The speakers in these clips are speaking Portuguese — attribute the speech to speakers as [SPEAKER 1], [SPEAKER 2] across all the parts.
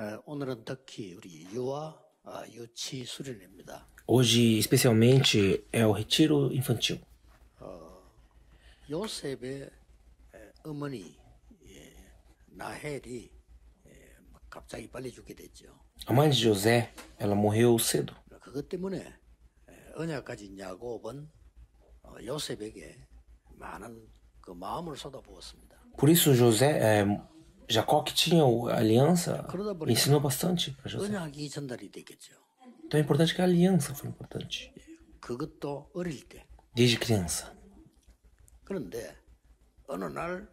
[SPEAKER 1] 에, 오늘은 특히 우리 유아 아, 유치 수련입니다.
[SPEAKER 2] Hoje, especialmente, é o retiro infantil.
[SPEAKER 1] 요셉의 에, 어머니 예, 나헬이 예, 막 갑자기 빨리 죽게 됐죠.
[SPEAKER 2] A mãe de José, ela morreu cedo.
[SPEAKER 1] 그것 때문에 에, 언약 가진 야곱은 어, 요셉에게 많은 그 마음을 쏟아부었습니다.
[SPEAKER 2] Por isso, José, é, Jacó, que tinha o- a aliança, ensinou bastante para José.
[SPEAKER 1] 언약이 전달이 됐겠죠.
[SPEAKER 2] Então é importante que a aliança foi importante,
[SPEAKER 1] 그것도 어릴 때.
[SPEAKER 2] desde criança.
[SPEAKER 1] 그런데 어느 날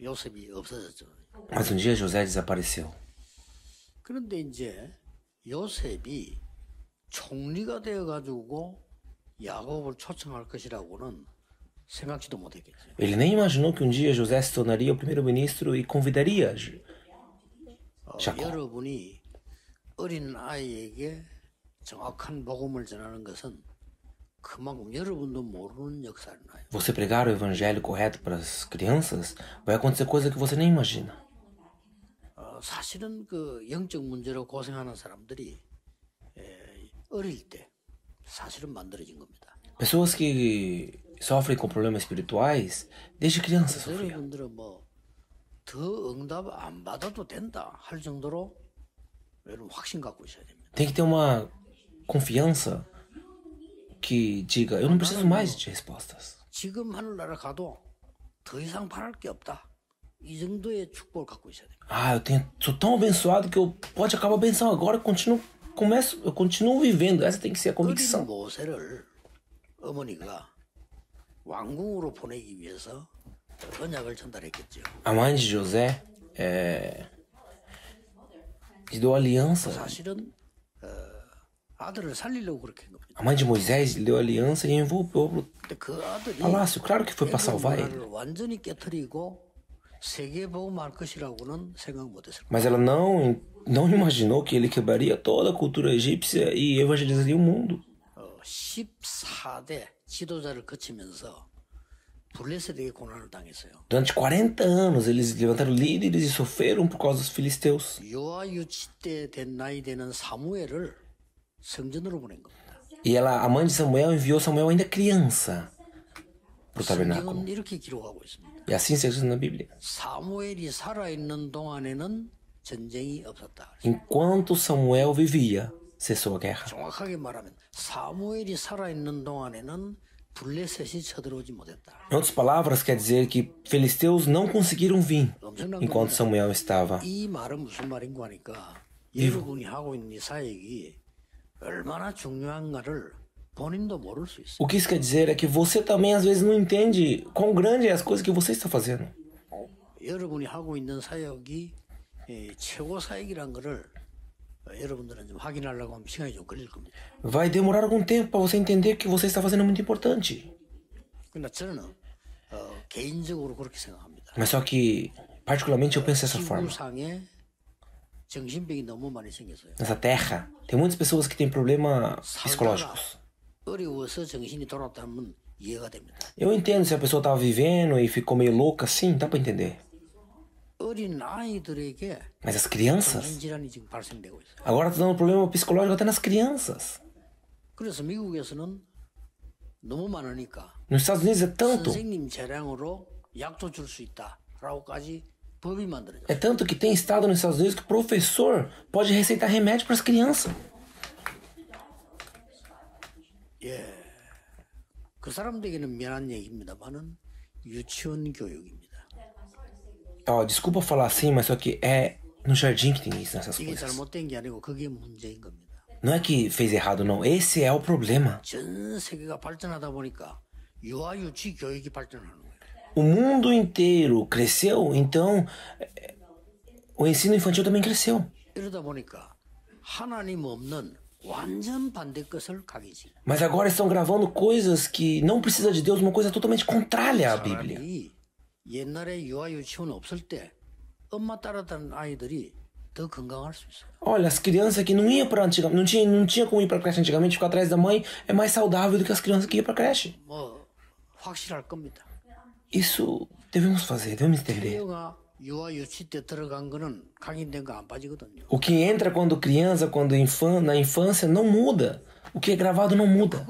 [SPEAKER 1] 요셉이 없어졌죠.
[SPEAKER 2] Mas um dia José desapareceu.
[SPEAKER 1] 그런데 이제 요셉이 총리가 되어 가지고 야곱을 초청할 것이라고는 생각지도 못했겠죠.
[SPEAKER 2] Ele nem imaginou que um dia José se tornaria o primeiro-ministro e convidaria J-
[SPEAKER 1] 어,
[SPEAKER 2] 자꾸.
[SPEAKER 1] 여러분이 어린 아이에게 정확한 복음을 전하는 것은 그만큼 여러분도 모르는 역사를 나요.
[SPEAKER 2] você pregar o evangelho correto para as crianças, vai acontecer coisa que você nem imagina.
[SPEAKER 1] 어, 사실은 그 영적 문제로 고생하는 사람들이 에, 어릴 때 사실은 만들어진 겁니다.
[SPEAKER 2] Pessoas que sofrem com problemas espirituais desde criança
[SPEAKER 1] 그래서
[SPEAKER 2] sofriam.
[SPEAKER 1] 여러분들은 뭐 더 응답 안 받아도 된다 할 정도로 여러분 확신 갖고 있어야 됩니다.
[SPEAKER 2] Tem que ter uma confiança que diga: eu não preciso mais de respostas.
[SPEAKER 1] 지금 하늘나라 가도 더 이상 바랄 게 없다. 이 정도의 축복을 갖고 있어야 됩니다.
[SPEAKER 2] Ah, eu tenho, sou tão abençoado que eu pode acabar a benção agora. Eu continuo, começo, eu continuo vivendo. Essa tem que ser a
[SPEAKER 1] 어린
[SPEAKER 2] convicção.
[SPEAKER 1] 모세를 어머니가 왕궁으로 보내기 위해서 언약을 전달했겠죠.
[SPEAKER 2] A mãe de José é, lhe deu aliança.
[SPEAKER 1] 사실은 어, 아들을 살리려고 그렇게 한 겁니다.
[SPEAKER 2] A mãe de Moisés lhe deu aliança e envolveu pro
[SPEAKER 1] 근데 그 아들이
[SPEAKER 2] palácio. Claro que foi para salvar ele.
[SPEAKER 1] 문화를 완전히 깨뜨리고 세계 복음할 것이라고는 생각 못했을 거예요.
[SPEAKER 2] Mas ela não, não imaginou que ele quebraria toda a cultura egípcia e evangelizaria o mundo.
[SPEAKER 1] 어, 14대 지도자를 거치면서 블레셋에게 고난을 당했어요.
[SPEAKER 2] Durante 40 anos eles levantaram líderes e sofreram por causa dos filisteus.
[SPEAKER 1] 유아 유치 때 된 나이 되는 사무엘을 성전으로 보낸 겁니다.
[SPEAKER 2] E ela, a mãe de Samuel enviou Samuel ainda criança para o tabernáculo.
[SPEAKER 1] 성경은 이렇게 기록하고 있습니다.
[SPEAKER 2] E assim se diz na Bíblia.
[SPEAKER 1] 사무엘이 살아있는 동안에는 전쟁이 없었다.
[SPEAKER 2] Enquanto Samuel vivia, cessou a guerra.
[SPEAKER 1] 정확하게 말하면 사무엘이 살아있는 동안에는 블레셋이 쳐들어오지 못했다.
[SPEAKER 2] Em outras palavras, quer dizer que filisteus não conseguiram vir
[SPEAKER 1] 엄청난
[SPEAKER 2] enquanto
[SPEAKER 1] 겁니다.
[SPEAKER 2] Samuel estava.
[SPEAKER 1] 이 말은 무슨 말인가 하니까 여러분이 하고 있는 이 사역이 얼마나 중요한가를 본인도 모를 수 있어요.
[SPEAKER 2] O que isso quer dizer é que você também às vezes não entende quão grande é as coisas que você está fazendo.
[SPEAKER 1] 여러분이 하고 있는 사역이 예, 최고 사역이란 거를
[SPEAKER 2] Vai demorar algum tempo para você entender que você está fazendo muito importante. Mas só que, particularmente, eu penso dessa forma. Nessa terra, tem muitas pessoas que têm problemas psicológicos. Eu entendo se a pessoa estava vivendo e ficou meio louca, sim, dá para entender.
[SPEAKER 1] 어린 아이들에게
[SPEAKER 2] Mas as crianças,
[SPEAKER 1] 정신질환이 지금 발생되고 있어요.
[SPEAKER 2] agora tá dando problema psicológico até nas crianças.
[SPEAKER 1] 그래서 미국에서는 너무 많으니까
[SPEAKER 2] Nos Estados Unidos é tanto,
[SPEAKER 1] 선생님 재량으로 약도 줄 수 있다라고까지 법이 만들어져.
[SPEAKER 2] é tanto que tem estado nos Estados Unidos que o professor pode receitar remédio para as crianças.
[SPEAKER 1] 그 사람들에게는 미안한 얘기입니다만은 유치원 교육입니다.
[SPEAKER 2] ó, desculpa falar assim, mas só que é no jardim que tem isso nessas coisas. Não é que fez errado, não. Esse é o problema. O mundo inteiro cresceu, então o ensino infantil também cresceu. Mas agora estão gravando coisas que não precisa de Deus, uma coisa totalmente contrária à Bíblia.
[SPEAKER 1] 사람이 옛날에 유아 유치원 없을 때 엄마 따라다니는 아이들이 더 건강할 수 있어요.
[SPEAKER 2] Olha, as crianças que não iam para antigamente, não tinha, não tinha como ir para creche antigamente, ficar atrás da mãe é mais saudável do que as crianças que iam para creche.
[SPEAKER 1] 뭐 확실할 겁니다.
[SPEAKER 2] Isso devemos fazer, devemos entender.
[SPEAKER 1] 태영아 유아 유치 때 들어간 거는 각인된 거 안 빠지거든요.
[SPEAKER 2] O que entra quando criança, quando infan, na infância, não muda. O que é gravado não muda.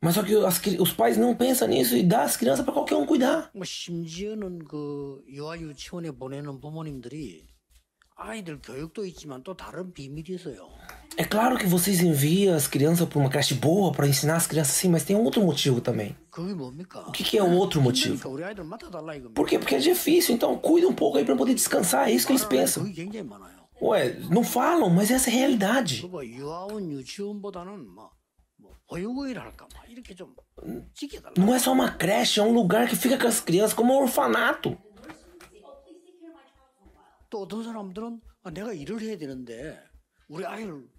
[SPEAKER 2] Mas só que as, os pais não pensam nisso e dá as crianças para qualquer um cuidar. É claro que vocês enviam as crianças para uma creche boa para ensinar as crianças assim, mas tem outro motivo também. O que, que é o outro motivo? Por quê? Porque é difícil, então cuida um pouco aí para poder descansar, é isso que eles pensam.
[SPEAKER 1] 그게 굉장히 많아요.
[SPEAKER 2] Ué, não falam, mas essa é a realidade.
[SPEAKER 1] 그거 유아원 유치원보다는 뭐, 뭐 보육원이라 할까 막 이렇게 좀 지켜달라.
[SPEAKER 2] Não é só uma creche, é um lugar que fica com as crianças como um orfanato.
[SPEAKER 1] 또 어떤 사람들은 아, 내가 일을 해야 되는데 우리 아이를 좀 도와달라.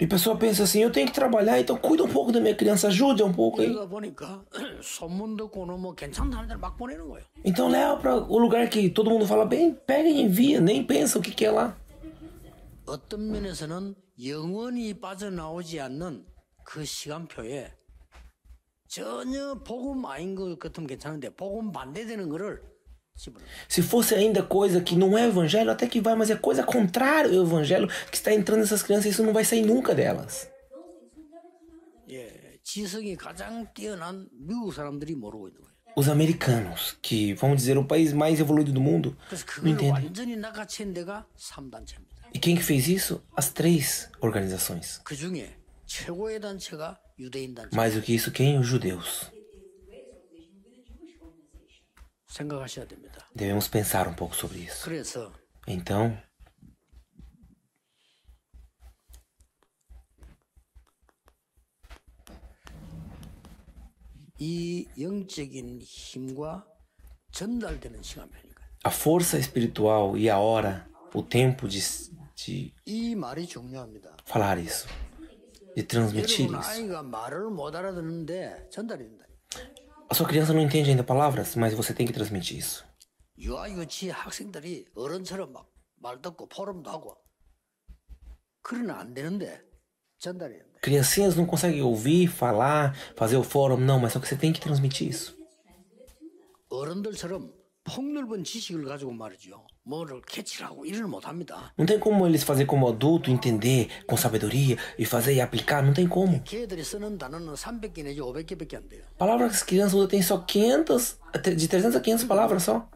[SPEAKER 2] E a pessoa pensa assim: eu tenho que trabalhar, então cuida um pouco da minha criança, ajuda um pouco aí.
[SPEAKER 1] 그러다 보니까 소문 듣고는 뭐 괜찮다는 데를 막 보내는 거예요.
[SPEAKER 2] Então leva para o lugar que todo mundo fala bem, pega e envia, nem pensa o que, que é lá.
[SPEAKER 1] 어떤 면에서는 영원히 빠져나오지 않는 그 시간표에 전혀 복음 아닌 것 같으면 괜찮은데 복음 반대되는 거를 집어넣어요.
[SPEAKER 2] se fosse ainda coisa que não é evangelho, até que vai, mas é coisa contrária ao evangelho que está entrando nessas crianças, isso não vai sair nunca delas. Os americanos, que vamos dizer o país mais evoluído do mundo, não entendem. E quem que fez isso? As três organizações. Mais do que isso, quem? Os judeus.
[SPEAKER 1] 생각하셔야 됩니다.
[SPEAKER 2] Devemos pensar um pouco sobre isso.
[SPEAKER 1] 그래서
[SPEAKER 2] Então,
[SPEAKER 1] 이 영적인 힘과 전달되는 시간표니까
[SPEAKER 2] a força espiritual e a hora, o tempo de, de
[SPEAKER 1] 이 말이 중요합니다.
[SPEAKER 2] falar isso, de transmitir
[SPEAKER 1] 여러분
[SPEAKER 2] isso.
[SPEAKER 1] 아이가 말을 못 알아듣는데 전달이 된다.
[SPEAKER 2] A sua criança não entende ainda palavras, mas você tem que transmitir isso.
[SPEAKER 1] 유아 유치 학생들이 어른처럼 막 말 듣고 포럼도 하고 그러나 안 되는데 전달이 된다.
[SPEAKER 2] Criancinhas não conseguem ouvir, falar, fazer o fórum, não, mas só que você tem que transmitir isso.
[SPEAKER 1] 어른들처럼
[SPEAKER 2] Não tem como eles fazer como adulto, entender com sabedoria e fazer e aplicar, não tem como. Palavras que as crianças usam tem só 500, de 300 a 500 palavras só.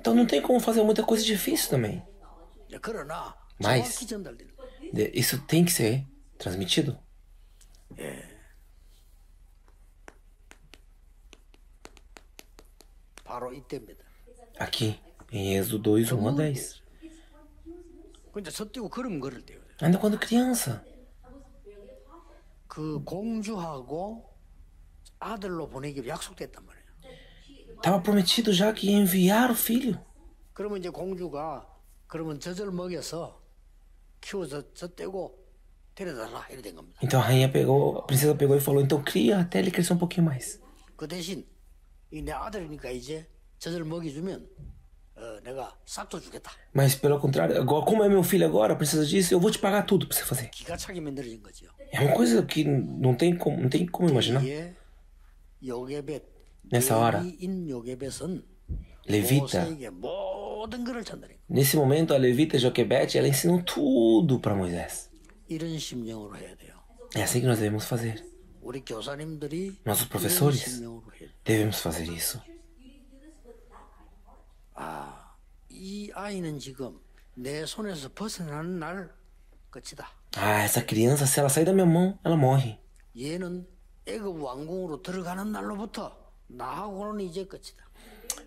[SPEAKER 2] Então não tem como fazer muita coisa difícil também. Mas isso tem que ser transmitido.
[SPEAKER 1] É.
[SPEAKER 2] Aqui, em Êxodo 2, 1 a 10.
[SPEAKER 1] 근데 저 뛰고 걸음 걸을 때요.
[SPEAKER 2] Ainda quando criança.
[SPEAKER 1] 그 공주하고 아들로 보내기로 약속됐단 말이에요.
[SPEAKER 2] Estava prometido já que ia enviar o filho.
[SPEAKER 1] 그러면 이제 공주가 그러면 젖을 먹여서 키워서 저 떼고 데려달라 이래 된 겁니다.
[SPEAKER 2] Então a rainha pegou, a princesa pegou e falou: então cria até ele crescer um pouquinho mais.
[SPEAKER 1] 그 대신 이 내 아들이니까 이제 젖을 먹여주면 어, 내가 싹도 주겠다.
[SPEAKER 2] Mas pelo contrário, agora, como é meu filho agora, a princesa disse: eu vou te pagar tudo pra você fazer.
[SPEAKER 1] 기가 차게 만들어진 거죠.
[SPEAKER 2] É uma coisa que não tem como, não tem como imaginar.
[SPEAKER 1] 이에 요게벳
[SPEAKER 2] Nessa hora.
[SPEAKER 1] 인 요게벳은
[SPEAKER 2] Levita,
[SPEAKER 1] 모세에게 모든 것을 전달해.
[SPEAKER 2] nesse momento, a levita Joquebete, ela ensinou tudo para Moisés.
[SPEAKER 1] 이런 심령으로 해야 돼요.
[SPEAKER 2] É assim que nós devemos fazer. Nossos professores, devemos fazer isso. Ah, essa criança, se ela sair da minha mão, ela morre.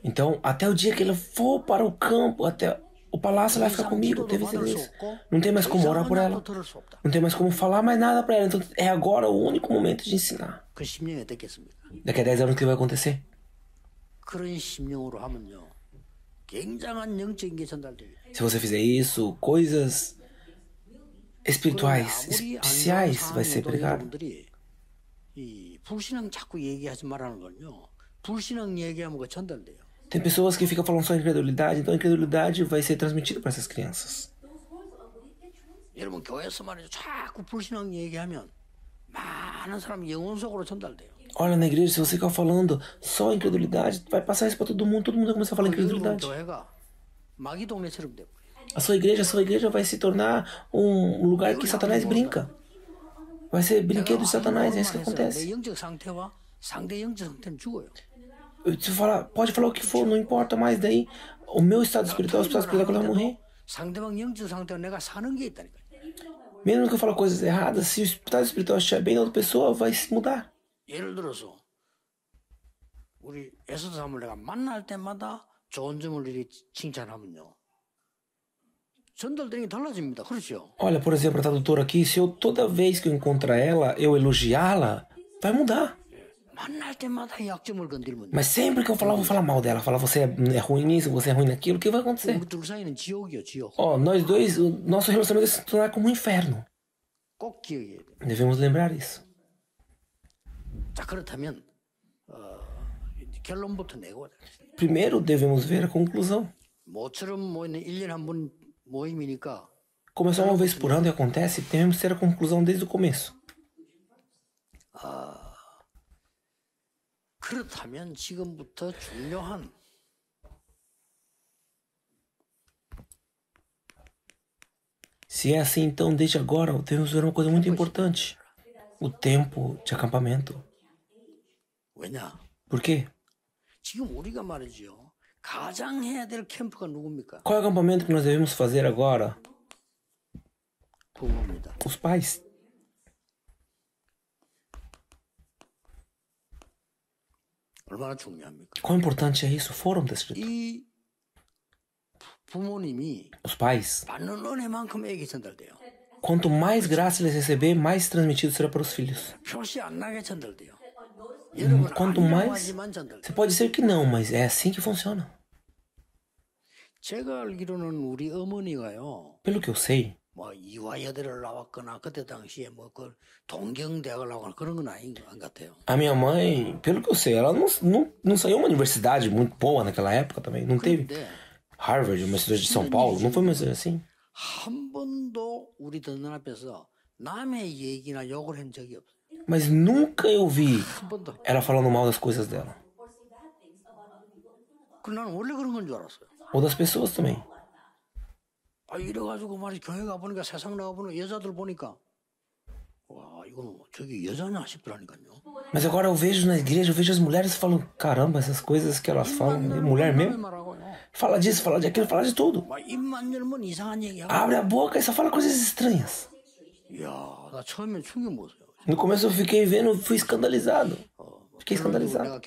[SPEAKER 2] Então, até o dia que ela for para o campo, até o palácio, ela vai ficar
[SPEAKER 1] 이상
[SPEAKER 2] comigo.
[SPEAKER 1] 기도도
[SPEAKER 2] Teve
[SPEAKER 1] 받을 수
[SPEAKER 2] certeza.
[SPEAKER 1] 없고
[SPEAKER 2] Não tem mais
[SPEAKER 1] 더
[SPEAKER 2] como orar
[SPEAKER 1] 이상은
[SPEAKER 2] por ela.
[SPEAKER 1] 약도 들을 수 없다.
[SPEAKER 2] Não tem mais como falar mais nada pra ela. Então, é agora o único momento de ensinar.
[SPEAKER 1] 그 심령이 어떻겠습니까?
[SPEAKER 2] Daqui a 10 anos, o que vai acontecer?
[SPEAKER 1] 그런 심령으로 하면요. 굉장한 영적인 게 전달돼요.
[SPEAKER 2] Se você fizer isso, coisas espirituais,
[SPEAKER 1] 아무리 안 좋은
[SPEAKER 2] especiais vai ser
[SPEAKER 1] 상황에도
[SPEAKER 2] pregado.
[SPEAKER 1] 여러분들이 이 불신앙 자꾸 얘기하지 말라는 건요. 불신앙 얘기하면 그 전달돼요.
[SPEAKER 2] Tem pessoas que ficam falando só incredulidade, então a incredulidade vai ser transmitida para essas crianças. Olha, na igreja, se você ficar falando só incredulidade, vai passar isso para todo mundo, todo mundo vai começar a falar incredulidade. A sua igreja, a sua igreja vai se tornar um lugar que Satanás brinca. Vai ser brinquedo de Satanás, é isso que acontece. Você fala, pode falar o que for, não importa mais daí. O meu estado espiritual,
[SPEAKER 1] as pessoas que espirituais vão morrer.
[SPEAKER 2] Mesmo que eu fale coisas erradas, se o estado espiritual estiver bem da outra pessoa, vai se mudar. Olha, por exemplo, a doutora aqui, se eu toda vez que eu encontrar ela, eu elogiá-la, vai mudar. Mas sempre que eu falar, eu vou falar mal dela. Falar você é, é ruim nisso, você é ruim naquilo. O que vai acontecer? Oh, nós dois, o nosso relacionamento se tornar como um inferno. Devemos lembrar isso. Primeiro devemos ver a conclusão. Como é só uma vez por ano e acontece, que ter a conclusão desde o começo. Ah.
[SPEAKER 1] 그렇다면 지금부터 중요한
[SPEAKER 2] Se é assim, então, desde agora, devemos ver uma coisa muito importante: o tempo de acampamento.
[SPEAKER 1] 왜냐?
[SPEAKER 2] Por quê?
[SPEAKER 1] 지금 우리가 말이죠. 가장 해야 될 캠프가 누굽니까?
[SPEAKER 2] Qual é o acampamento que nós devemos fazer agora?
[SPEAKER 1] 부모입니다.
[SPEAKER 2] Os pais.
[SPEAKER 1] 얼마나 중요합니까?
[SPEAKER 2] Quão importante é isso? Foram desse jeito.
[SPEAKER 1] 이 부모님이
[SPEAKER 2] Os pais.
[SPEAKER 1] 받는 은혜만큼 애기 전달돼요.
[SPEAKER 2] Quanto mais graça eles receber, mais transmitido será para os filhos.
[SPEAKER 1] 표시 안 나게 전달돼요. 여러분
[SPEAKER 2] quanto mais-
[SPEAKER 1] 안녕하지만 전달돼요.
[SPEAKER 2] Você pode dizer que não, mas é assim que funciona.
[SPEAKER 1] 제가 알기로는 우리 어머니가요.
[SPEAKER 2] Pelo que eu sei,
[SPEAKER 1] 뭐 이화여대를 나왔거나 그때 당시에 뭐 그 동경대학을 나왔거나 그런 건 아닌 것 같아요.
[SPEAKER 2] a minha mãe, pelo que eu sei, ela não, não, não saiu uma universidade muito boa naquela época também. Não teve
[SPEAKER 1] 근데
[SPEAKER 2] Harvard, uma cidade de São Paulo. Não foi mais assim.
[SPEAKER 1] 한 번도 우리 듣는 앞에서 남의 얘기나 욕을 한 적이 없어요.
[SPEAKER 2] Mas nunca eu vi
[SPEAKER 1] 한 번도.
[SPEAKER 2] ela falando mal das coisas dela.
[SPEAKER 1] 그 나는 원래 그런 건 줄 알았어요.
[SPEAKER 2] Ou das pessoas também.
[SPEAKER 1] 아 이래가지고 말이 교회 가 보니까 세상 나가 보니까 여자들 보니까 와 이거는 뭐 저기 여자냐 싶더라니까요.
[SPEAKER 2] Mas agora eu vejo na igreja, eu vejo as mulheres falando, caramba, essas coisas que elas falam, é mulher
[SPEAKER 1] 남의
[SPEAKER 2] mesmo.
[SPEAKER 1] 말하고요.
[SPEAKER 2] Fala disso, fala daquilo, fala de tudo.
[SPEAKER 1] 막 입만 열면 이상한 얘기하고.
[SPEAKER 2] Abre a boca e só fala coisas estranhas.
[SPEAKER 1] 이야 나 처음엔 충격 먹었어요.
[SPEAKER 2] No começo eu fiquei vendo, fui escandalizado. Fiquei
[SPEAKER 1] 그래가지고
[SPEAKER 2] escandalizado.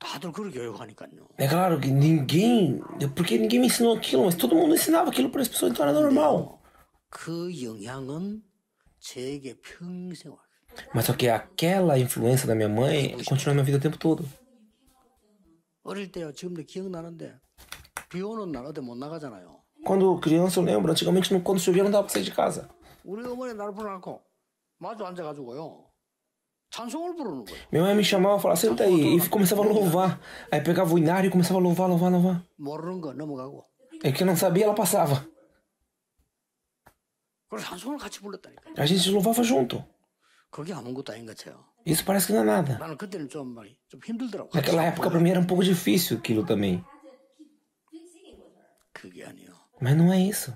[SPEAKER 1] 내가 교육을 잘못 받은 건데 어, 다들 그렇게 교육하니까요.
[SPEAKER 2] É claro que ninguém. Porque ninguém me ensinou aquilo, mas todo mundo ensinava aquilo para as pessoas, então era normal.
[SPEAKER 1] 그 영향은 제게 평생 와요.
[SPEAKER 2] Mas só que aquela influência da minha mãe continua na minha vida o tempo todo.
[SPEAKER 1] 어릴 때요 지금도 기억나는데 비 오는 날 어디 못 나가잖아요.
[SPEAKER 2] Quando criança, eu lembro, antigamente não- quando chovia não dava pra sair de casa.
[SPEAKER 1] 우리 어머니 나를 불러놓고 마주 앉아가지고요
[SPEAKER 2] Meu mãe me chamava e falava, senta aí, e começava a louvar. Aí pegava o inário e começava a louvar, louvar, louvar. É que não sabia, ela passava. A gente louvava junto. Isso parece que não é nada. Naquela época para mim era um pouco difícil aquilo também. Mas não é isso.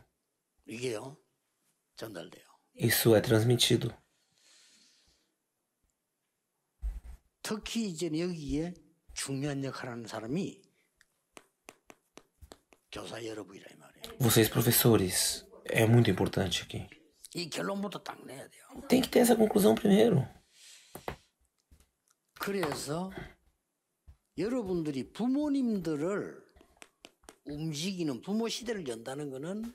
[SPEAKER 2] Isso é transmitido.
[SPEAKER 1] 특히 이제 여기에 중요한 역할을 하는 사람이 교사 여러분이라 이 말이에요.
[SPEAKER 2] Vocês, professores, é muito importante aqui.
[SPEAKER 1] 이 결론부터 딱 내야 돼요.
[SPEAKER 2] Tem que ter essa conclusão primeiro.
[SPEAKER 1] 그래서 여러분들이 부모님들을 움직이는 부모 시대를 연다는 거는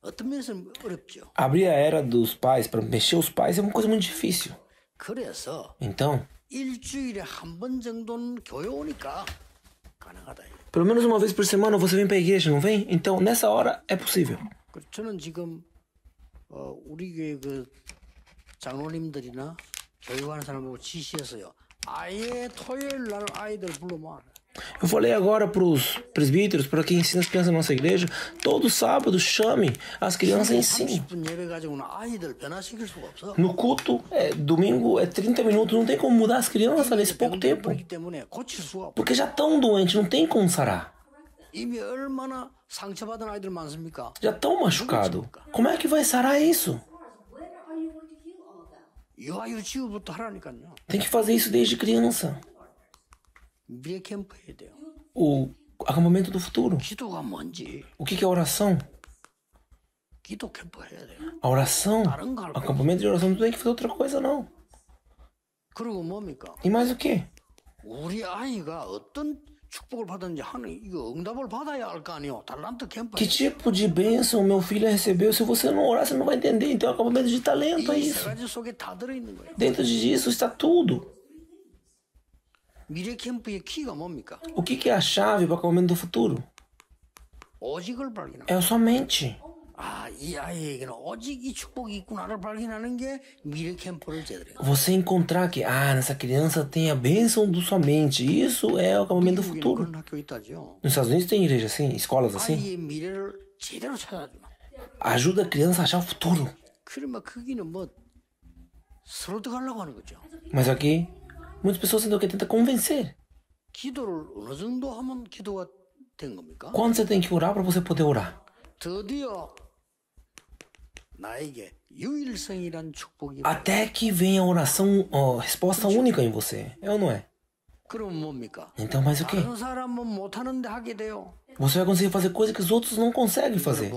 [SPEAKER 1] 어떤 면에서 어렵죠.
[SPEAKER 2] Abrir a era dos pais para mexer os pais é uma coisa muito difícil.
[SPEAKER 1] 그래서
[SPEAKER 2] Então,
[SPEAKER 1] 일주일에 한 번 정도는 교회 오니까 가능하다.
[SPEAKER 2] pelo menos uma vez por semana você vem pra igreja, não vem? Então, nessa hora é possível.
[SPEAKER 1] 그 저는 지금 어, 우리 교회 그 장로님들이나 교육하는 사람 보고 지시했어요. 아예 토요일 날 아이들 불러 모아.
[SPEAKER 2] Eu falei agora para os presbíteros, para quem ensina as crianças na nossa igreja, todo sábado chame as crianças e ensine. No culto, é, domingo é 30 minutos, não tem como mudar as crianças nesse pouco tempo. Porque já estão doentes, não tem como sarar. Já estão machucados. Como é que vai sarar isso? Tem que fazer isso desde criança. O armamento do futuro. O que é oração? A oração, acampamento de oração, não tem que fazer outra coisa, não. E mais o
[SPEAKER 1] que?
[SPEAKER 2] Que tipo de bênção meu filho recebeu? Se você não orar, você não vai entender. Então, acampamento de talento é isso. Dentro disso está tudo.
[SPEAKER 1] 미래 캠프의 키가 뭡니까?
[SPEAKER 2] O que que é a chave para o acampamento do futuro?
[SPEAKER 1] 오직을 발견하는.
[SPEAKER 2] É a sua mente.
[SPEAKER 1] 아, 이 아이에게는 오직 이 축복이 있구나를 발견하는 게 미래 캠프를 제대로. 해요.
[SPEAKER 2] Você encontrar que, ah, nessa criança tem a bênção do sua mente. Isso é o acampamento do
[SPEAKER 1] 미국에는
[SPEAKER 2] futuro.
[SPEAKER 1] 그런 학교 있다죠.
[SPEAKER 2] Nos Estados Unidos tem igreja assim, escolas assim.
[SPEAKER 1] 아이의 미래를 제대로 찾아주나.
[SPEAKER 2] Ajuda a criança a achar o futuro.
[SPEAKER 1] 그러면 거기는 뭐 서로 들어가려고 하는 거죠.
[SPEAKER 2] Mas aqui, Muitas pessoas sentem que? Tenta convencer. Quando você tem que orar para você poder orar? Até que venha a oração, a resposta única em você, é ou não é? Então, mas o
[SPEAKER 1] que?
[SPEAKER 2] Você vai conseguir fazer coisas que os outros não conseguem fazer.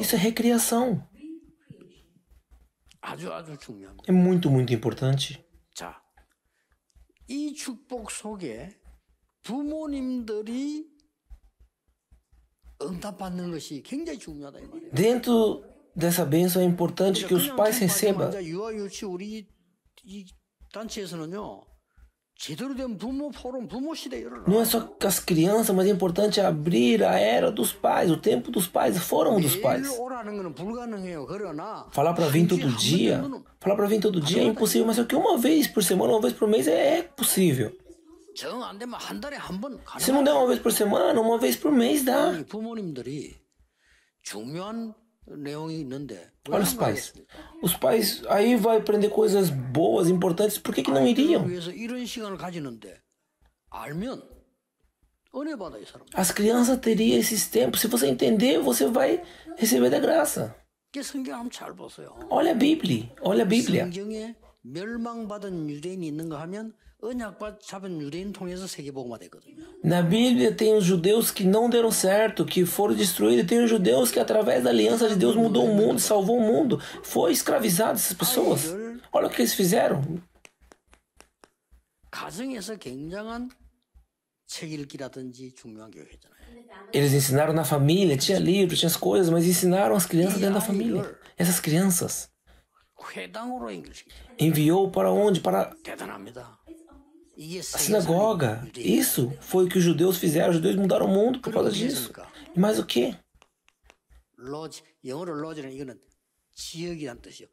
[SPEAKER 2] Isso é recriação. É muito, muito importante.
[SPEAKER 1] 자, 이 축복 속에 부모님들이
[SPEAKER 2] Dentro dessa bênção é importante que os pais recebam. Não é só as crianças, mas é importante abrir a era dos pais, o tempo dos pais, foram dos pais. Falar para vir todo dia, falar para vir todo dia é impossível, mas é que uma vez por semana, uma vez por mês é, é possível. Se não der uma vez por semana, uma vez por mês dá. Olha os pais. Os pais aí vai aprender coisas boas, importantes, por que, que não iriam? As crianças teriam esses tempos. Se você entender, você vai receber da graça. Olha a Bíblia. Olha a Bíblia. Na Bíblia tem os judeus que não deram certo, que foram destruídos, tem os judeus que através da aliança de Deus mudou o mundo, salvou o mundo, foi escravizado essas pessoas. Olha o que eles fizeram. Eles ensinaram na família, tinha livros, tinha as coisas, mas ensinaram as crianças dentro da família. Essas crianças. Enviou para onde? Para a
[SPEAKER 1] 세계에서
[SPEAKER 2] sinagoga.
[SPEAKER 1] 유대인.
[SPEAKER 2] Isso foi o que os judeus fizeram. Os judeus mudaram o mundo por causa disso. E mais o que?
[SPEAKER 1] 로지 영어로 로지는 이거는 지역이란 뜻이요.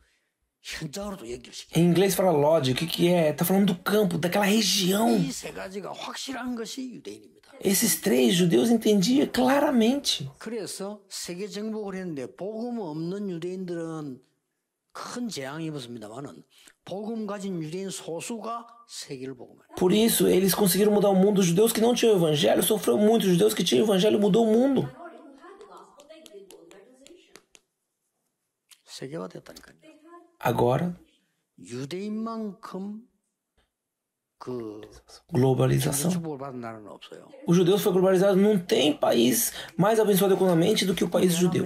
[SPEAKER 1] 현장으로도 연결시켜.
[SPEAKER 2] Em inglês fala lodge. O que, que é? Tá falando do campo, daquela região.
[SPEAKER 1] 이 세 가지가 확실한 것이 유대인입니다.
[SPEAKER 2] Esses três judeus entendiam claramente.
[SPEAKER 1] 그래서 세계 정복을 했는데 복음 없는 유대인들은
[SPEAKER 2] Por isso, eles conseguiram mudar o mundo. Os judeus que não tinham evangelho sofreu muito. Os judeus que tinham evangelho mudou o mundo. Agora, globalização. Os judeus foram globalizados. Não tem país mais abençoado economicamente do que o país
[SPEAKER 1] judeu.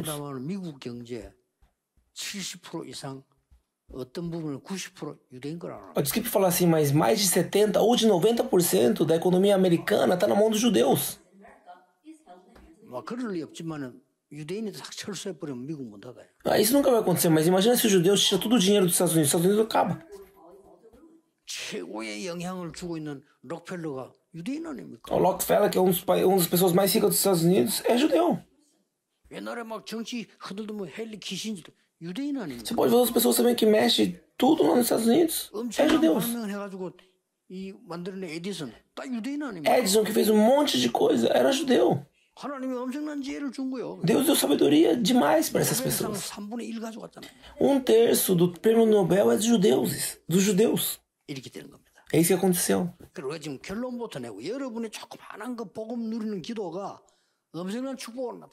[SPEAKER 1] 70% 이상 어떤 부분은 90% 유대인 거라는
[SPEAKER 2] Eu desculpe falar assim, mas mais de 70% ou de 90% da economia americana está na mão dos judeus.
[SPEAKER 1] 막 그럴 리 없지만은 유대인이 싹 철수해 버리면 미국 못 닫아요.
[SPEAKER 2] Ah, isso nunca vai acontecer, mas imagina se os judeus tiram todo o dinheiro dos Estados Unidos. Os Estados Unidos acaba.
[SPEAKER 1] 최고의 영향을 주고 있는 록펠러가 유대인 아닙니까?
[SPEAKER 2] O Rockefeller, que é um dos, pa- uma das pessoas mais ricas dos Estados Unidos, é judeu.
[SPEAKER 1] 옛날에 막 정치 흔들더면 헨리 키신저도 유대인 아닙니까?
[SPEAKER 2] você pode ver as pessoas também que mexem tudo lá nos Estados Unidos. É judeus. Edison, que fez um monte de coisa, era judeu. Deus deu sabedoria demais para essas pessoas. Um terço do prêmio Nobel é dos judeus. Dos judeus. É isso que aconteceu.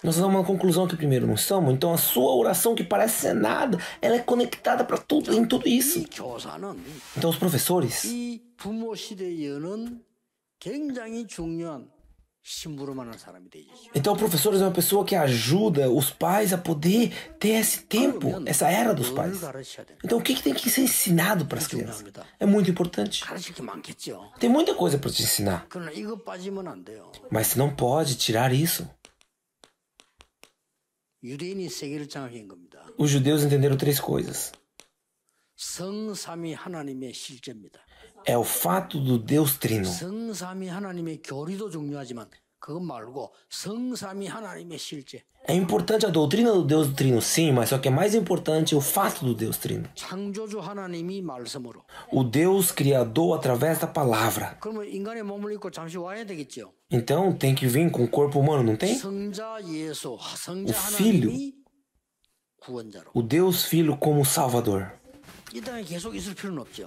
[SPEAKER 2] Nós vamos uma conclusão aqui primeiro, não somos? Então a sua oração, que parece ser nada, ela é conectada para tudo em tudo isso. Então os professores então o professor é uma pessoa que ajuda os pais a poder ter esse tempo, essa era dos pais. Então o que, que tem que ser ensinado para as crianças? É muito importante. Tem muita coisa para te ensinar. Mas você não pode tirar isso. Os judeus entenderam três coisas é o fato do Deus Trino. É importante a doutrina do Deus Trino, sim, mas só que é mais importante o fato do Deus Trino. O Deus Criador através da palavra. Então tem que vir com o corpo humano, não tem? O Filho. O Deus Filho como Salvador.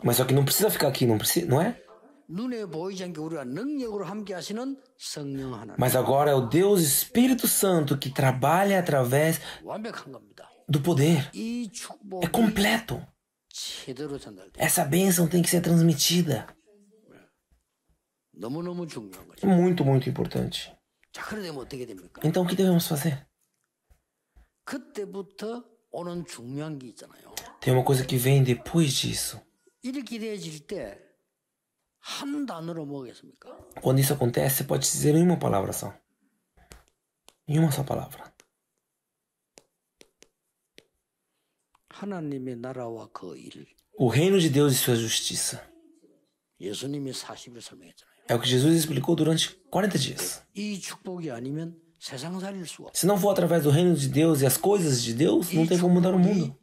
[SPEAKER 2] Mas só que não precisa ficar aqui, não precisa, não é? Mas agora é o Deus Espírito Santo que trabalha através do poder. É completo. Essa bênção tem que ser transmitida. É muito, muito importante. Então o que devemos fazer? Tem uma coisa que vem depois disso. Quando isso acontece, você pode dizer em uma palavra só. Em uma só palavra. O reino de Deus e sua justiça. É o que Jesus explicou durante 40 dias.
[SPEAKER 1] 이 축복이 아니면 세상 살릴 수가 없어요.
[SPEAKER 2] Se não for através do reino de Deus e as coisas de Deus, não
[SPEAKER 1] 이
[SPEAKER 2] tem como mudar o
[SPEAKER 1] 축복이
[SPEAKER 2] mundo.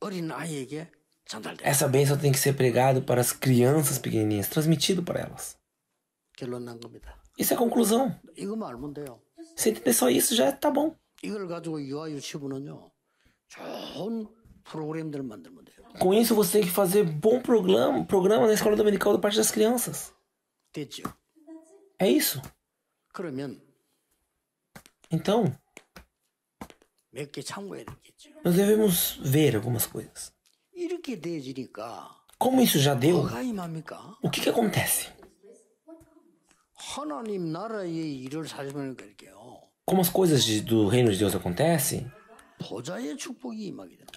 [SPEAKER 1] 어린 아이에게 전달돼요.
[SPEAKER 2] Essa bênção tem que ser pregado para as crianças pequenininhas, transmitido para elas.
[SPEAKER 1] 결론 난 겁니다.
[SPEAKER 2] Isso é a conclusão.
[SPEAKER 1] 이거만 알면 돼요.
[SPEAKER 2] Se entender só isso, já tá bom.
[SPEAKER 1] 이걸 가지고 유아 유치부는요. 좋은 프로그램들을 만들면 돼요.
[SPEAKER 2] Com isso, você tem que fazer bom programa, programa na escola dominical da parte das crianças.
[SPEAKER 1] 됐죠?
[SPEAKER 2] É isso.
[SPEAKER 1] 그러면
[SPEAKER 2] então, nós devemos ver algumas coisas. Como isso já deu, o que, que acontece? Como as coisas de, do reino de Deus acontecem,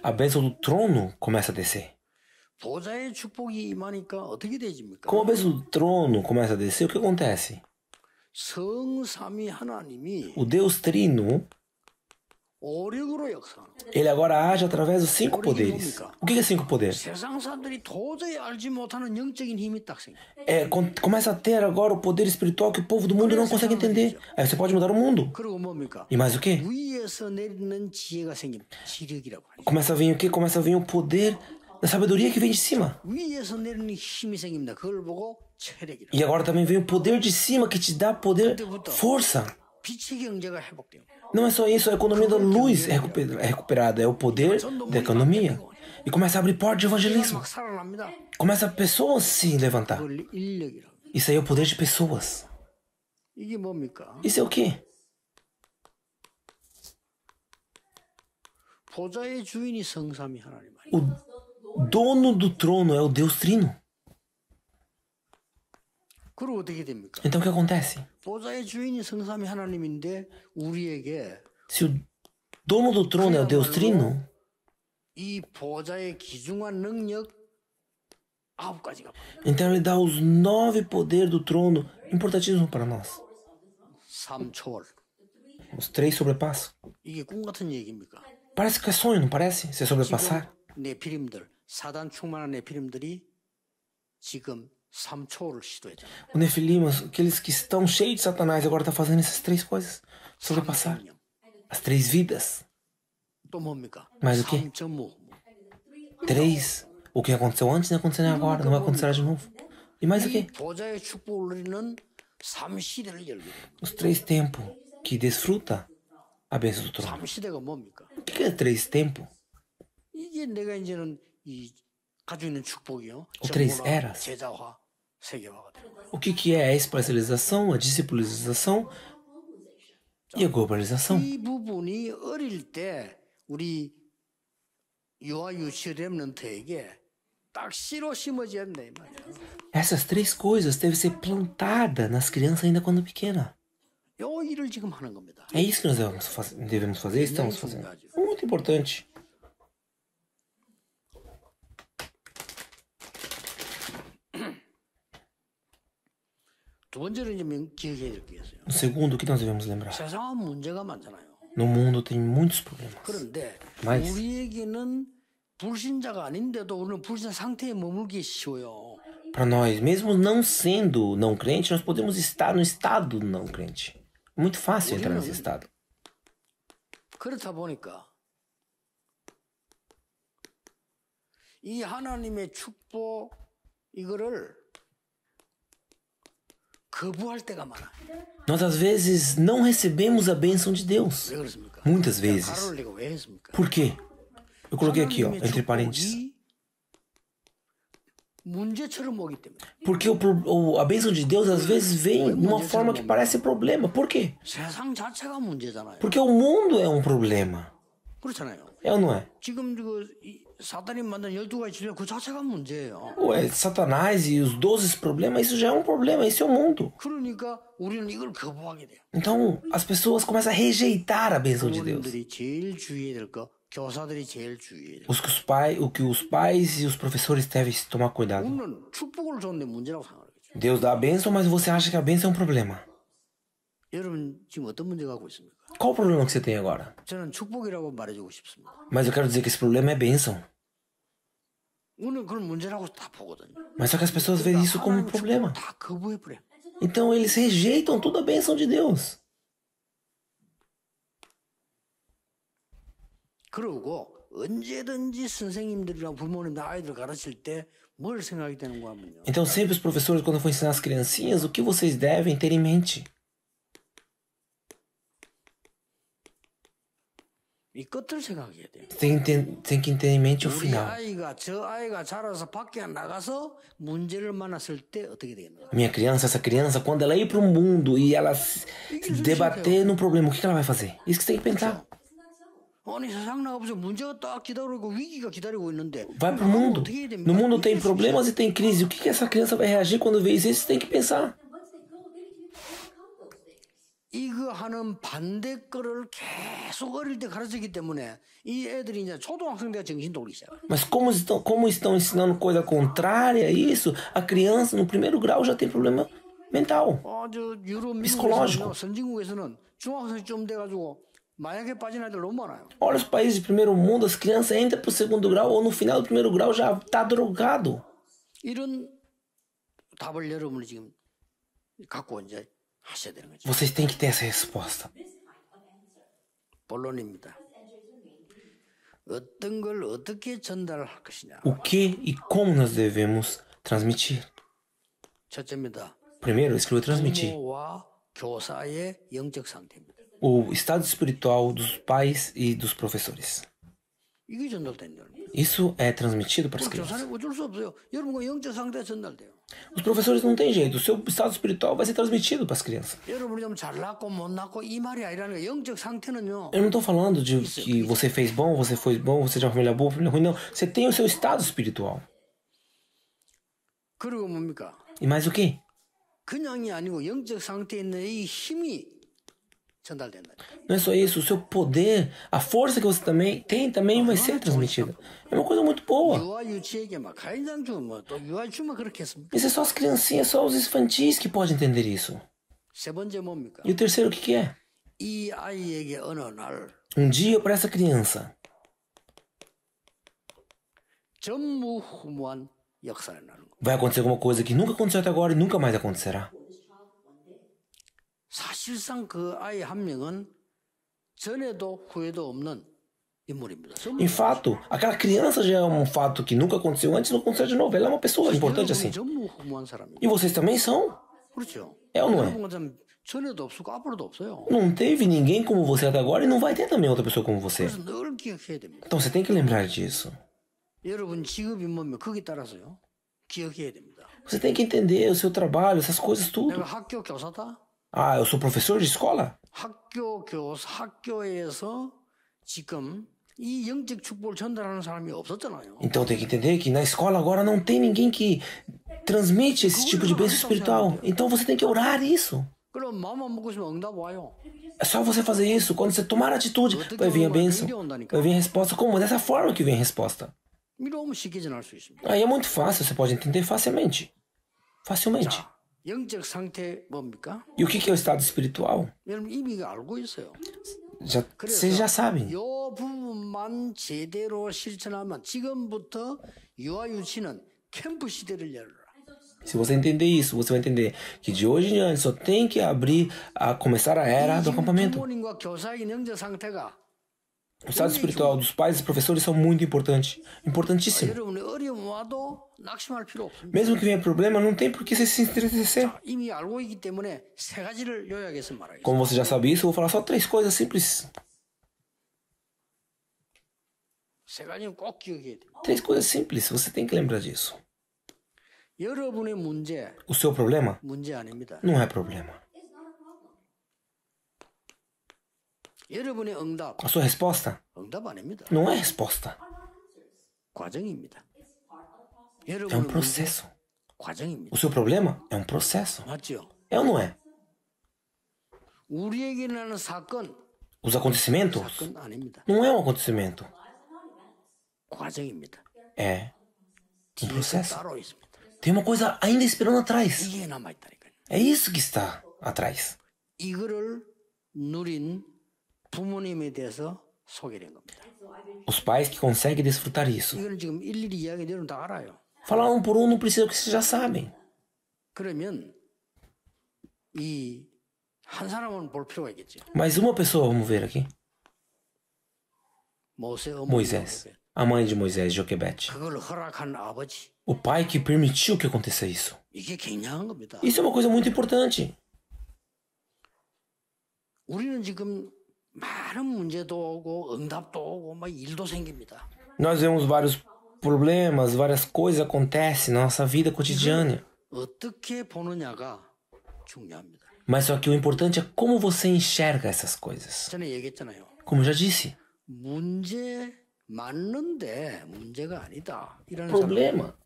[SPEAKER 2] a bênção do trono começa a descer. Como a bênção do trono começa a descer, o que acontece? O Deus Trino, ele agora age através dos cinco poderes. O que é cinco poderes? É, começa a ter agora o poder espiritual que o povo do mundo não consegue entender. Aí você pode mudar o mundo. E mais o que? Começa a vir o que? Começa a vir o poder da sabedoria que vem de cima. E agora também vem o poder de cima que te dá poder, força. Não é só isso, a economia da luz é, é recuperada, é o poder da economia. E começa a abrir porta de evangelismo. Começa a pessoas se levantar. Isso aí é o poder de pessoas. Isso é o quê? O dono do trono é o Deus Trino. Então o que acontece?
[SPEAKER 1] 보좌의 주인이 성삼위 하나님인데 우리에게
[SPEAKER 2] Se o dono do trono é o Deus Trino,
[SPEAKER 1] 이 보좌의 기중한 능력 아홉 가지가 보여요.
[SPEAKER 2] então ele dá os nove poderes do trono importantíssimos para nós.
[SPEAKER 1] 삼초월.
[SPEAKER 2] Os três sobrepassos.
[SPEAKER 1] 이게 꿈 같은 얘기입니까?
[SPEAKER 2] Parece que é sonho, não parece? Se sobrepassar.
[SPEAKER 1] 네피림들, 사단 충만한 네피림들이 지금
[SPEAKER 2] o Nefilim, aqueles que estão cheios de Satanás, agora está fazendo essas três coisas: sobrepassar as três vidas. Mas o
[SPEAKER 1] que?
[SPEAKER 2] Três. O que aconteceu antes não aconteceu agora, não vai acontecer de novo. E mais o
[SPEAKER 1] que?
[SPEAKER 2] Os três tempos que desfruta a bênção do trono. O que é três tempos? O três eras. O que, que é a especialização, a discipulização e a globalização? Essas três coisas devem ser plantadas nas crianças ainda quando pequena. É isso que nós devemos fazer, devemos fazer estamos fazendo. Muito importante. segundo, o que nós devemos lembrar?
[SPEAKER 1] 세상은 문제가 많잖아요.
[SPEAKER 2] No mundo tem muitos problemas.
[SPEAKER 1] 그런데
[SPEAKER 2] Mas-
[SPEAKER 1] 우리에게는 불신자가 아닌데도 우리는 불신 상태에 머물기 쉬워요.
[SPEAKER 2] Para nós, mesmo não sendo não crente, nós podemos estar no estado não crente. Muito fácil entrar nesse estado.
[SPEAKER 1] 그렇다 보니까 이 하나님의 축복 이거를 거부할 때가 많아.
[SPEAKER 2] nós às vezes não recebemos a bênção de Deus. Muitas vezes. Por quê? Eu coloquei aqui, ó, entre parênteses. Porque o, o, a bênção de Deus às vezes vem de uma forma que parece problema. Por quê? Porque o mundo é um problema. É ou não é?
[SPEAKER 1] 지금 그 이- 사단이 만든 12가지 질병 그 자체가 문제예요.
[SPEAKER 2] Ué, Satanás e os 12 problemas, isso já é um problema, esse é o mundo.
[SPEAKER 1] 그러니까 우리는 이걸 거부하게 돼요.
[SPEAKER 2] Então, as pessoas começam a rejeitar a bênção de Deus.
[SPEAKER 1] 부모님들이 제일 주의해야 될 거, 교사들이 제일 주의해야 될 거.
[SPEAKER 2] Os que os pai, o que os pais e os professores devem tomar cuidado.
[SPEAKER 1] 우리는 축복을 줬는데 문제라고 생각하겠죠.
[SPEAKER 2] Deus dá a bênção, mas você acha que a bênção é um problema.
[SPEAKER 1] 여러분 지금 어떤 문제 갖고 있습니까?
[SPEAKER 2] Qual o problema que você tem agora? Mas eu quero dizer que esse problema é bênção. Mas só que as pessoas veem isso como um problema. Então eles rejeitam toda a bênção de Deus. Então sempre os professores quando for ensinar as criancinhas o que vocês devem ter em mente. Tem, tem, tem que ter em mente o final. Minha criança, essa criança, quando ela ir para o mundo e ela se debater no problema, o que ela vai fazer? Isso que você tem que pensar. Vai
[SPEAKER 1] para o
[SPEAKER 2] mundo. No mundo tem problemas e tem crise. O que essa criança vai reagir quando vê isso? Isso tem que pensar.
[SPEAKER 1] 이거 하는 반대 거를 계속 어릴 때 가르치기 때문에 이 애들이 이제 초등학생 때 정신 돌기 시작.
[SPEAKER 2] Mas como estão, como estão ensinando coisa contrária a isso, a criança no primeiro grau já tem problema mental.
[SPEAKER 1] 아저 유럽
[SPEAKER 2] Psicológico.
[SPEAKER 1] 미국에서는 선진국에서는 중학생쯤 돼가지고 마약에 빠진 아이들 너무 많아요.
[SPEAKER 2] Olha os países de primeiro mundo, as crianças entram pro segundo grau ou no final do primeiro grau já tá drogado.
[SPEAKER 1] 이런 답을 여러분이 지금 갖고 이제 하셔야 되는 거죠.
[SPEAKER 2] vocês têm que ter essa resposta. O que e como nós devemos transmitir? Primeiro, escreveu transmitir. O estado espiritual dos pais e dos professores. Isso é transmitido para as crianças. Os professores não têm jeito, o seu estado espiritual vai ser transmitido para as crianças. Eu não estou falando de que você fez bom, você foi bom, você tinha uma família boa, família ruim, não. Você tem o seu estado espiritual. E mais o
[SPEAKER 1] que?
[SPEAKER 2] Não é só isso, o seu poder, a força que você também tem também vai ser transmitida. É uma coisa muito boa. Isso é só as criancinhas, só os infantis que podem entender isso. E o terceiro, o que, que é? Um dia para essa criança. Vai acontecer alguma coisa que nunca aconteceu até agora e nunca mais acontecerá.
[SPEAKER 1] 사실상 그 아이 한 명은 전에도 후에도 없는 인물입니다.
[SPEAKER 2] Em fato, aquela criança já é um fato que nunca aconteceu antes, não aconteceu de novo. Ela é uma pessoa importante assim.
[SPEAKER 1] 전무 허무한 사람입니다.
[SPEAKER 2] E vocês também são?
[SPEAKER 1] 그렇죠.
[SPEAKER 2] É ou não é?
[SPEAKER 1] 여러분 같은 전에도 없었고 앞으로도 없어요.
[SPEAKER 2] Não teve ninguém como você até agora e não vai ter também outra pessoa como você.
[SPEAKER 1] 그래서 늘 기억해야 됩니다.
[SPEAKER 2] Então você tem que lembrar disso.
[SPEAKER 1] 여러분 직업이 뭐면 거기 따라서요. 기억해야 됩니다.
[SPEAKER 2] Você tem que entender o seu trabalho, essas coisas tudo.
[SPEAKER 1] 내가 학교 교사다.
[SPEAKER 2] Ah, eu sou professor de escola?
[SPEAKER 1] 학교 교사 학교에서 지금 이 영적 축복을 전달하는 사람이 없었잖아요.
[SPEAKER 2] Então tem que entender que na escola agora não tem ninguém que transmite esse tipo de bênção espiritual. Então você tem que orar isso.
[SPEAKER 1] 그럼 마음만 먹고 있으면 응답 와요.
[SPEAKER 2] É só você fazer isso. Quando você tomar atitude, vai vir a bênção. Vai vir a resposta. Como? Dessa forma que vem a resposta.
[SPEAKER 1] 미로우면 쉽게 전할 수 있습니다.
[SPEAKER 2] Aí é muito fácil, você pode entender facilmente. Facilmente.
[SPEAKER 1] 영적 상태 뭡니까?
[SPEAKER 2] E o que que é o estado espiritual?
[SPEAKER 1] 여러분 이미 알고 있어요.
[SPEAKER 2] Já, vocês já sabem. Se você entender isso, você vai entender que de hoje em diante só tem que abrir, a começar a era do acampamento. O estado espiritual dos pais e professores são muito importante, importantíssimo. Mesmo que venha problema, não tem por que você se entristecer. Como você já sabe isso, eu vou falar só três coisas simples. Três coisas simples, você tem que lembrar disso. O seu problema não é problema. A sua resposta não é resposta. É um processo. O seu problema é um processo. É ou não é? Os acontecimentos não é um acontecimento. É um processo. Tem uma coisa ainda esperando atrás. É isso que está atrás. Os pais que conseguem desfrutar isso.
[SPEAKER 1] 이거는 지금 일일이 이야기 여러분 다 알아요.
[SPEAKER 2] Falar um por um não precisa que vocês já sabem.
[SPEAKER 1] 그러면 이 한 사람은 볼 필요가 있겠죠.
[SPEAKER 2] Mas uma pessoa, vamos ver aqui.
[SPEAKER 1] 모세 어머니
[SPEAKER 2] Moisés. A mãe de Moisés, Joquebede.
[SPEAKER 1] 그걸 허락한 아버지.
[SPEAKER 2] O pai que permitiu que acontecesse isso.
[SPEAKER 1] 이게 굉장한 겁니다.
[SPEAKER 2] Isso é uma coisa muito importante.
[SPEAKER 1] 우리는 지금
[SPEAKER 2] nós vemos vários problemas, várias coisas acontecem na nossa vida cotidiana. Mas só que o importante é como você enxerga essas coisas. Como já disse. Problema.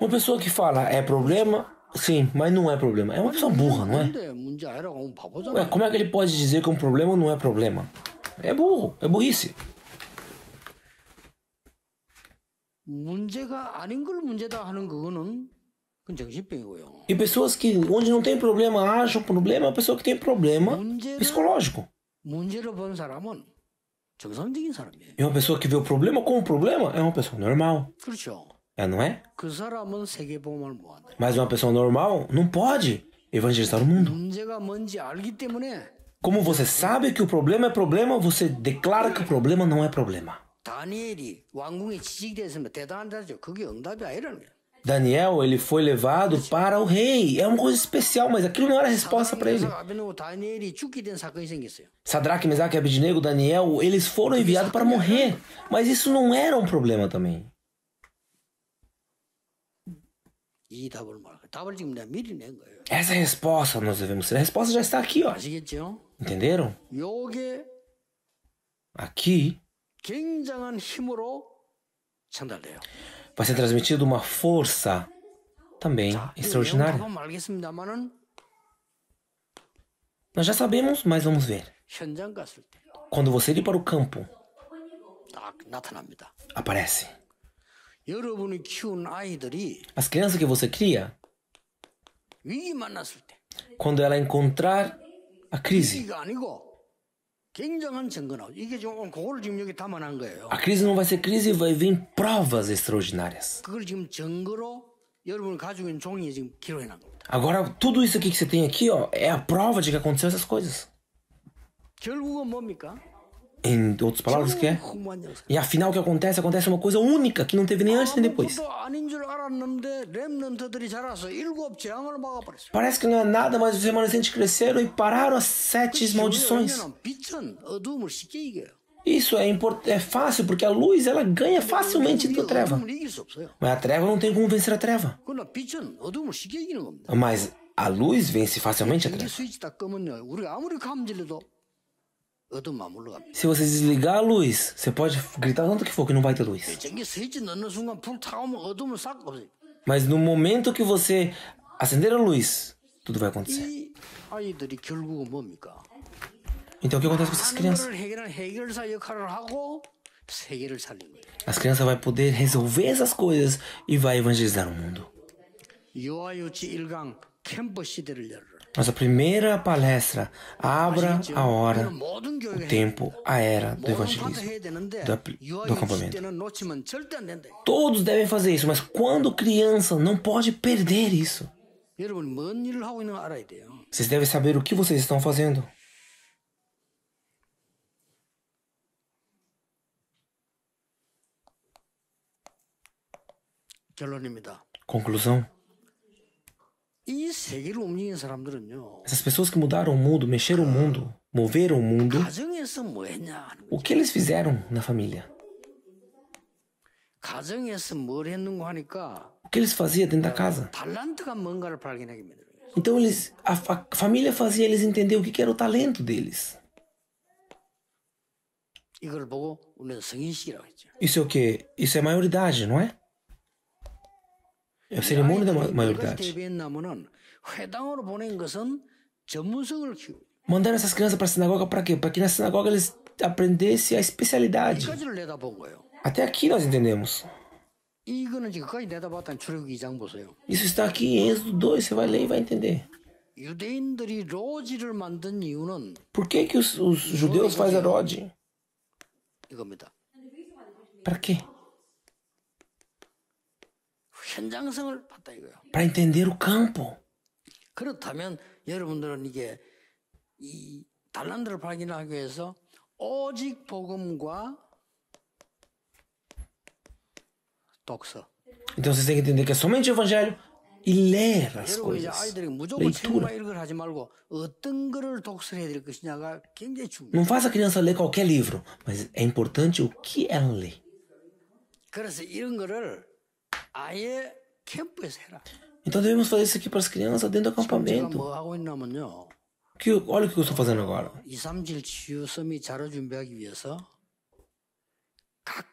[SPEAKER 2] Uma pessoa que fala é problema Sim, mas não é problema. É uma pessoa burra, não é? Ué, como é que ele pode dizer que um problema não é problema? É burro, é burrice. E pessoas que onde não tem problema acham problema, a pessoa que tem problema psicológico. E uma pessoa que vê o problema como problema é uma pessoa normal. É, não é? Mas uma pessoa normal não pode evangelizar o mundo. Como você sabe que o problema é problema, você declara que o problema não é problema. Daniel, ele foi levado para o rei. É uma coisa especial, mas aquilo não era resposta para ele. Sadraque, Mesaque, Abidnego, Daniel, eles foram enviados para morrer. Mas isso não era um problema também. Essa resposta nós devemos ter. A resposta já está aqui, ó. Entenderam? Aqui vai ser transmitido uma força também extraordinária. Nós já sabemos, mas vamos ver. Quando você ir para o campo, aparece. As crianças que você cria,
[SPEAKER 1] 위기 만났을 때
[SPEAKER 2] quando ela encontrar a crise,
[SPEAKER 1] 위기가 아니고 굉장한 증거나 이게 지금 오늘 그거를 지금 여기 담아놓은 거예요.
[SPEAKER 2] a crise não vai ser crise, vai vir provas extraordinárias.
[SPEAKER 1] 그걸 지금 증거로 여러분이 가지고 있는 종이에 지금 기록해 놓은 겁니다.
[SPEAKER 2] Agora, tudo isso aqui que você tem aqui, ó, é a prova de que aconteceu essas coisas.
[SPEAKER 1] 결국은 뭡니까?
[SPEAKER 2] Em outras palavras, que é? E afinal, o que acontece? Acontece uma coisa única que não teve nem antes nem depois. Parece que não é nada, mas os remanescentes cresceram e pararam as sete maldições. Isso é, é fácil, porque a luz ela ganha facilmente da treva. Mas a treva não tem como vencer a treva. Mas a luz vence facilmente a treva. Se você desligar a luz, você pode gritar tanto que for que não vai ter luz. Mas no momento que você acender a luz, tudo vai acontecer. Então o que acontece com essas crianças? As crianças vão poder resolver essas coisas e vai evangelizar o mundo. Nossa primeira palestra abra a hora, o tempo, a era do evangelismo, do, do acampamento. Todos devem fazer isso, mas quando criança não pode perder isso. Vocês devem saber o que vocês estão fazendo. Conclusão. Essas pessoas que mudaram o mundo, mexeram o mundo, moveram o mundo, o que eles fizeram na família? O que eles faziam dentro da casa? Então eles, a, a família fazia eles entender o que, que era o talento deles. Isso é o que? Isso é maioridade, não é? Eu seria imune da maioridade. Mandaram essas crianças para a sinagoga para quê? Para que na sinagoga eles aprendessem a especialidade. Até aqui nós entendemos. Isso está aqui em Êxodo 2, você vai ler e vai entender. Por que, que os, os judeus fazem
[SPEAKER 1] a Rode?
[SPEAKER 2] Para quê? Para entender o campo.
[SPEAKER 1] 그렇다면 여러분들은 이게 이 달란트를 발견하기 위해서 오직 복음과 독서.
[SPEAKER 2] Então vocês têm que entender que é somente o evangelho e ler as
[SPEAKER 1] 여러분 이제
[SPEAKER 2] coisas.
[SPEAKER 1] 아이들이 무조건
[SPEAKER 2] Leitura.
[SPEAKER 1] 책만 읽을 하지 말고 어떤 거를 독서해야 될 것이냐가 굉장히 중요해요.
[SPEAKER 2] Não faça a criança ler qualquer livro, mas é importante o que ela lê.
[SPEAKER 1] 그래서 이런 거를 아예 캠프에서 해라.
[SPEAKER 2] Então devemos fazer isso aqui para as crianças dentro do
[SPEAKER 1] 제가
[SPEAKER 2] acampamento.
[SPEAKER 1] 뭐 하고 있냐면요.
[SPEAKER 2] Que, eu- olha o que eu estou fazendo agora.
[SPEAKER 1] 2, 3질 치유 서밋 자료 준비하기 위해서 각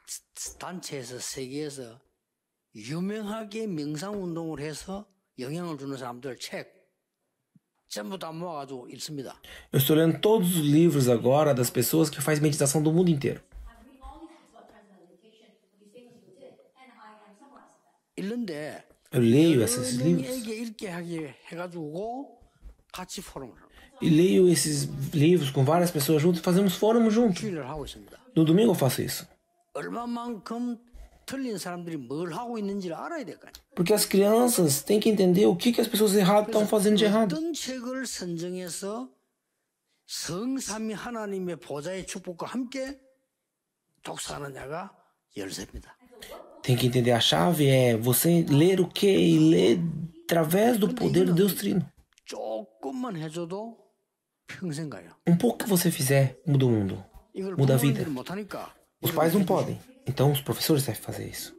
[SPEAKER 1] 단체에서 세계에서 유명하게 명상 운동을 해서 영향을 주는 사람들 책 전부 다 모아가지고 읽습니다.
[SPEAKER 2] Eu estou lendo todos os livros agora das pessoas que fazem meditação do mundo inteiro. Eu leio esses livros. E leio esses livros com várias pessoas juntos, fazemos fórum juntos. No domingo eu faço isso. Porque as crianças têm que entender o que, que as pessoas erradas estão fazendo de errado tem que entender a chave é você ler o que e ler através do poder do Deus Trino. Um pouco que você fizer muda o mundo, muda a vida. Os pais não podem, então os professores devem fazer isso.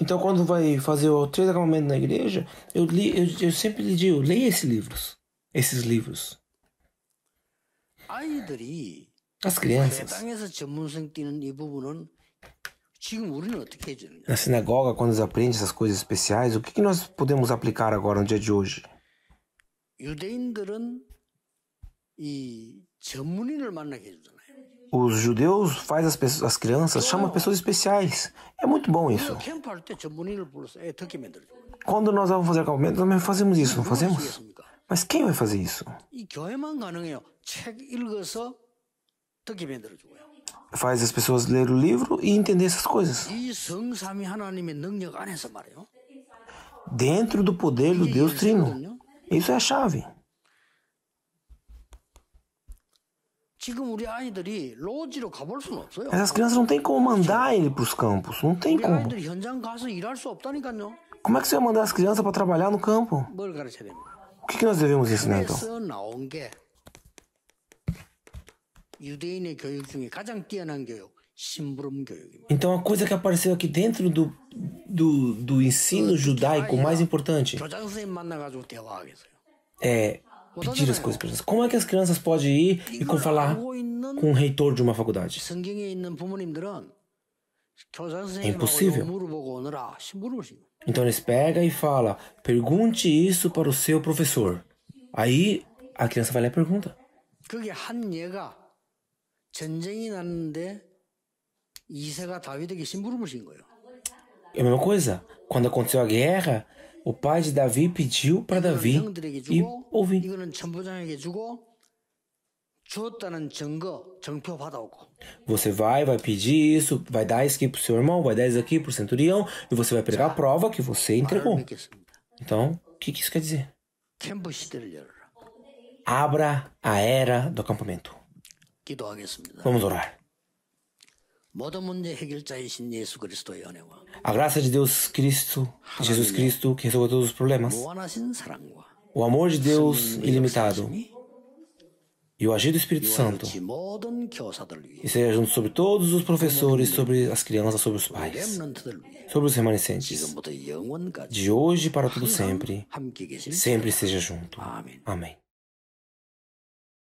[SPEAKER 2] Então, quando vai fazer o treinamento na igreja, eu, li, eu, eu sempre lhe digo: leia esses livros. Esses livros. As crianças, na sinagoga, quando eles aprendem essas coisas especiais, o que nós podemos aplicar agora no dia de hoje? Os judeus faz as, pessoas, as crianças chamam pessoas especiais. É muito bom isso. Quando nós vamos fazer acampamento, nós fazemos isso, não fazemos? Mas quem vai fazer isso? Faz as pessoas ler o livro e entender essas coisas. Dentro do poder do Deus Trino. Isso é a chave. Essas crianças não tem como mandar ele para os campos. Não tem como. Como é que você vai mandar as crianças para trabalhar no campo? O que, é que nós devemos ensinar então? Então a coisa que apareceu aqui dentro do, do, do ensino judaico mais importante é pedir as coisas para elas. Como é que as crianças podem ir e falar com o reitor de uma faculdade?
[SPEAKER 1] É
[SPEAKER 2] impossível. Então eles pegam e fala: pergunte isso para o seu professor. Aí a criança vai lá e pergunta. É a mesma coisa. Quando aconteceu a guerra, o pai de Davi pediu para Davi e ouvir. Você vai, vai pedir isso, vai dar isso aqui pro seu irmão, vai dar isso aqui pro centurião, e você vai pegar a prova que você entregou. Então, o que, que isso quer dizer? Abra a era do acampamento. Vamos orar. A graça de Deus Cristo, Jesus Cristo, que resolveu todos os problemas. O amor de Deus ilimitado e o agir do Espírito Santo esteja junto sobre todos os professores, sobre as crianças, sobre os pais, sobre os remanescentes, de hoje para todo sempre, sempre esteja junto. Amém.